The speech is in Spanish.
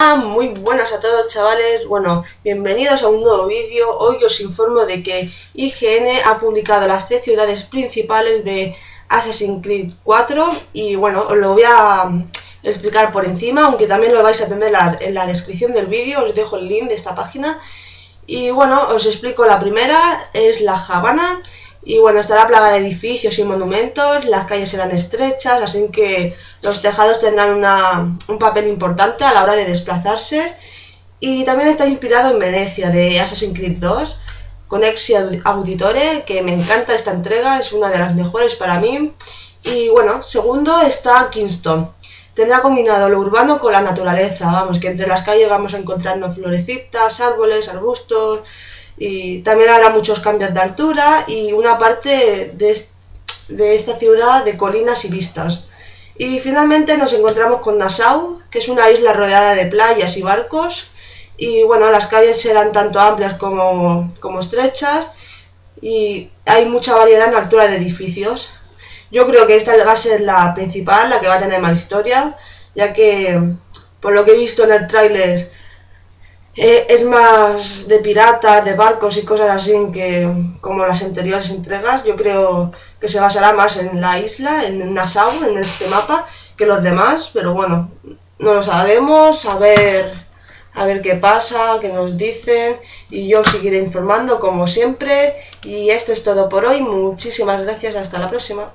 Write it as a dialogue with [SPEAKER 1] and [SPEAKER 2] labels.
[SPEAKER 1] Ah, muy buenas a todos chavales, bueno, bienvenidos a un nuevo vídeo. Hoy os informo de que IGN ha publicado las tres ciudades principales de Assassin's Creed 4 y bueno, os lo voy a explicar por encima, aunque también lo vais a tener en la descripción del vídeo, os dejo el link de esta página. Y bueno, os explico la primera, es la Habana, y bueno, estará plaga de edificios y monumentos, las calles serán estrechas, así que los tejados tendrán un papel importante a la hora de desplazarse. Y también está inspirado en Venecia, de Assassin's Creed 2, con Exi Auditore, que me encanta esta entrega, es una de las mejores para mí. Y bueno, segundo está Kingston. Tendrá combinado lo urbano con la naturaleza, vamos, que entre las calles vamos encontrando florecitas, árboles, arbustos, y también habrá muchos cambios de altura y una parte de, de esta ciudad de colinas y vistas. Y finalmente nos encontramos con Nassau, que es una isla rodeada de playas y barcos. Y bueno, las calles serán tanto amplias como, como estrechas y hay mucha variedad en altura de edificios. Yo creo que esta va a ser la principal, la que va a tener más historia, ya que por lo que he visto en el tráiler eh, es más de pirata, de barcos y cosas así que como las anteriores entregas. Yo creo que se basará más en la isla, en Nassau, en este mapa, que los demás, pero bueno, no lo sabemos, a ver, a ver qué pasa, qué nos dicen, y yo seguiré informando como siempre. Y esto es todo por hoy, muchísimas gracias, hasta la próxima.